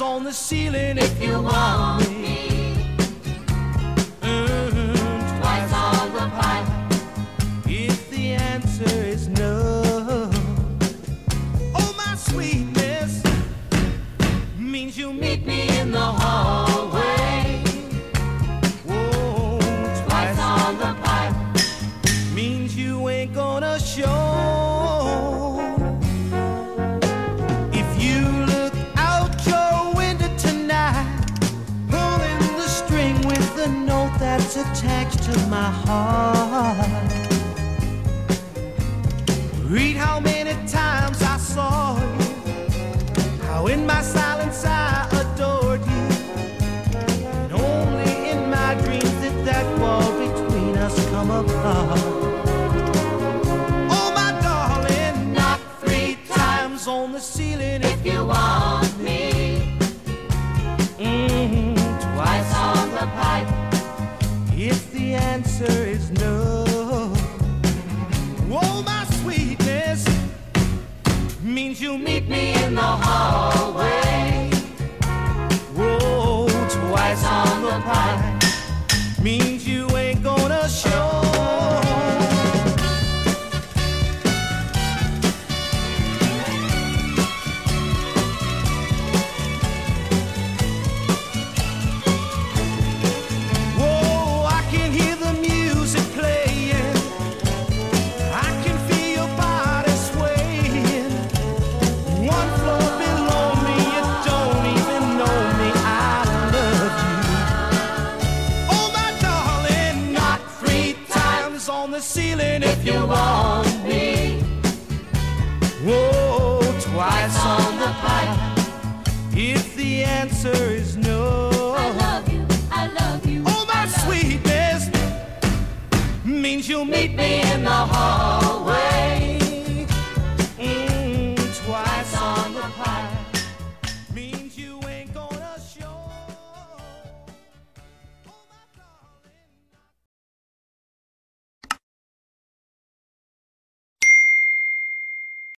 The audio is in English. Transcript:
on the ceiling if you want me. Twice on the if the answer is no. Oh, my sweetness means you meet me in the hallway. That's attached to my heart. Read how many times I saw you, how in my silence I adored you. And only in my dreams did that wall between us come apart. Oh, my darling, knock three times on the ceiling answer is no. Oh, my sweetness means you meet me in the hallway. Whoa, twice on the pipe means on the ceiling if you want me. Whoa, twice on the pipe. If the answer is no.